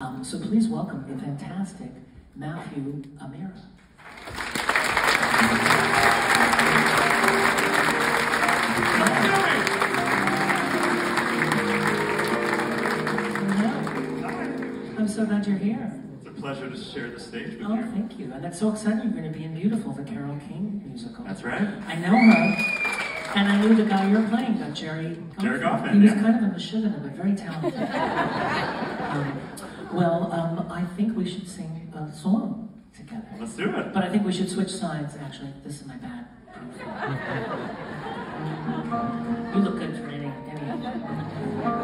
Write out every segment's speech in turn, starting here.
Um, so please welcome the fantastic Matthew Amira. I'm so glad you're here. It's a pleasure to share the stage with Oh, you. Oh, thank you. And that's so exciting. You're going to be in Beautiful, the Carole King musical. That's right. I know her. And I knew the guy you're playing, uh, Gerry Goffin. Gerry Goffin, He was yeah. kind of a machivana, but very talented. um, well, um, I think we should sing a song together. Let's do it. But I think we should switch sides, actually. This is my bad. you look good for any. any.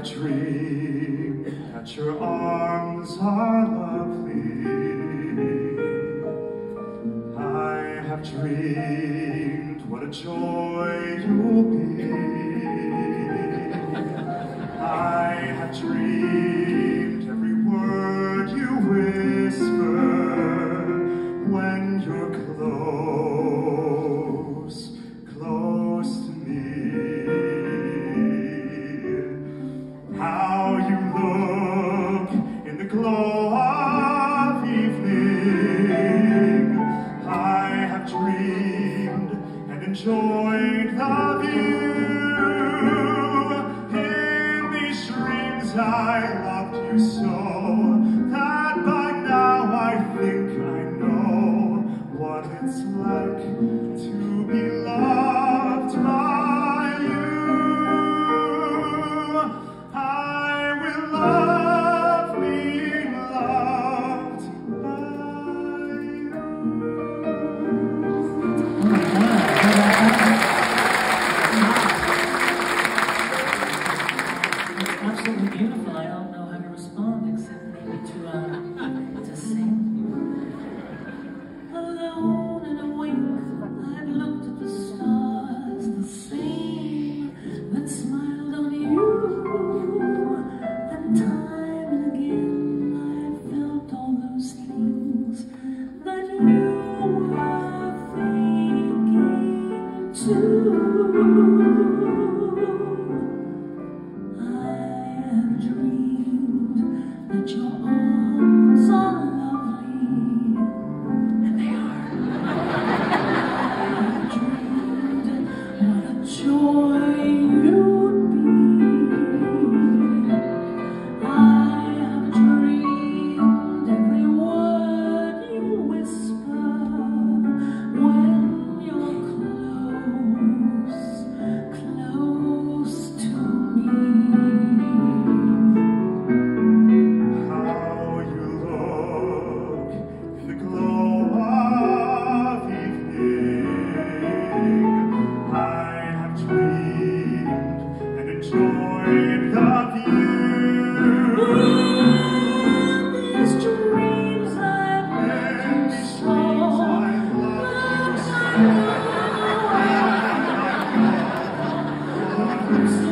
Have dreamed that your arms are lovely. I have dreamed what a joy enjoyed the view. In these dreams I loved you so that by now I think I know what it's like to thinking to